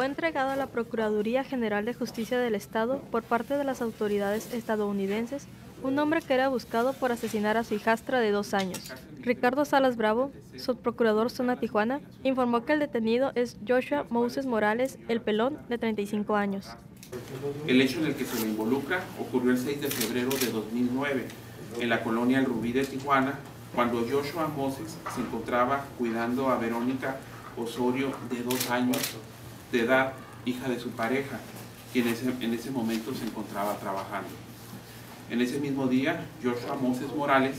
fue entregado a la Procuraduría General de Justicia del Estado por parte de las autoridades estadounidenses un hombre que era buscado por asesinar a su hijastra de dos años. Ricardo Salas Bravo, subprocurador zona Tijuana, informó que el detenido es Joshua Moses Morales, el pelón, de 35 años. El hecho en el que se le involucra ocurrió el 6 de febrero de 2009 en la colonia El Rubí de Tijuana, cuando Joshua Moses se encontraba cuidando a Verónica Osorio, de dos años de edad, hija de su pareja, quien en ese momento se encontraba trabajando. En ese mismo día, Joshua Moses Morales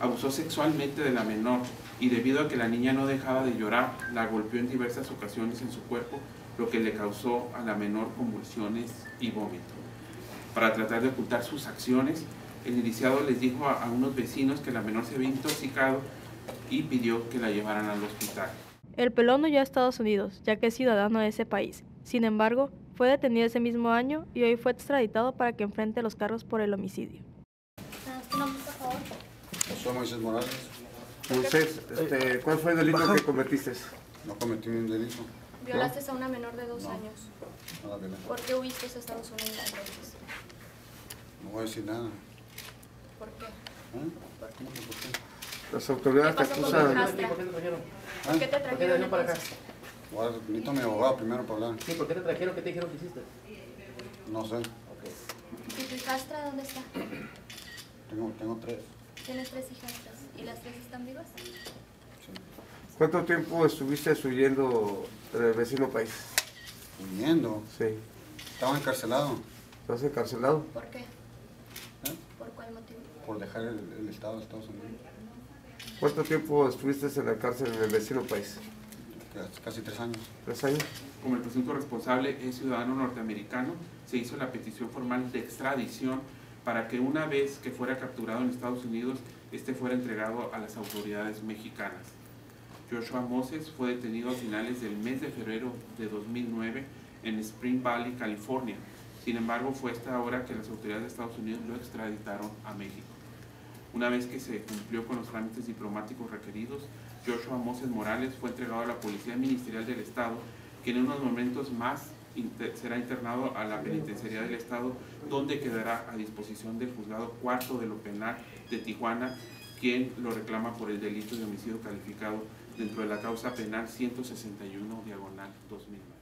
abusó sexualmente de la menor y debido a que la niña no dejaba de llorar, la golpeó en diversas ocasiones en su cuerpo, lo que le causó a la menor convulsiones y vómito. Para tratar de ocultar sus acciones, el iniciado les dijo a, unos vecinos que la menor se había intoxicado y pidió que la llevaran al hospital. El pelón no ya a Estados Unidos, ya que es ciudadano de ese país. Sin embargo, fue detenido ese mismo año y hoy fue extraditado para que enfrente los cargos por el homicidio. ¿Tu nombre, por favor? Soy Moisés Morales. Moisés, este, ¿cuál fue el delito que cometiste? No cometí un delito. Violaste a una menor de dos años. No la. ¿Por qué huiste a Estados Unidos entonces? No voy a decir nada. ¿Por qué? ¿Eh? ¿Cómo que por qué? Las autoridades ¿Qué te acusan. ¿Por qué te trajeron? ¿Por qué te ¿Por qué te trajeron trajeron para acá? Necesito a mi abogado primero para hablar. Sí, ¿por qué te trajeron? ¿Qué te dijeron que hiciste? No sé. Ok. ¿Y tu hijastra dónde está? Tengo, tengo tres. Tienes tres hijastras. ¿Y las tres están vivas? Sí. ¿Cuánto tiempo estuviste huyendo del vecino país? Huyendo. Sí. Estaba encarcelado ¿Estás encarcelado? ¿Por qué? ¿eh? ¿Por cuál motivo? por dejar el, el estado de Estados Unidos. ¿Cuánto tiempo estuviste en la cárcel en el vecino país? Casi- tres años. ¿Tres años? Como el presunto responsable es ciudadano norteamericano, se hizo la petición formal de extradición para que una vez que fuera capturado en Estados Unidos, este fuera entregado a las autoridades mexicanas. Joshua Moses fue detenido a finales del mes de febrero de 2009 en Spring Valley, California. Sin embargo, fue hasta ahora que las autoridades de Estados Unidos lo extraditaron a México. Una vez que se cumplió con los trámites diplomáticos requeridos, Joshua Moses Morales fue entregado a la Policía Ministerial del Estado, que en unos momentos más será internado a la Penitenciaría del Estado, donde quedará a disposición del Juzgado Cuarto de lo Penal de Tijuana, quien lo reclama por el delito de homicidio calificado dentro de la causa penal 161 diagonal 2009.